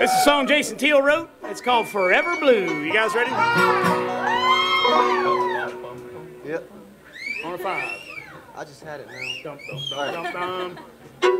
This is a song Jason Teal wrote. It's called Forever Blue. You guys ready? Yep. On a five. I just had it, now. Dum, dum, dum, dum, dum.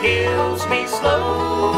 kills me slow.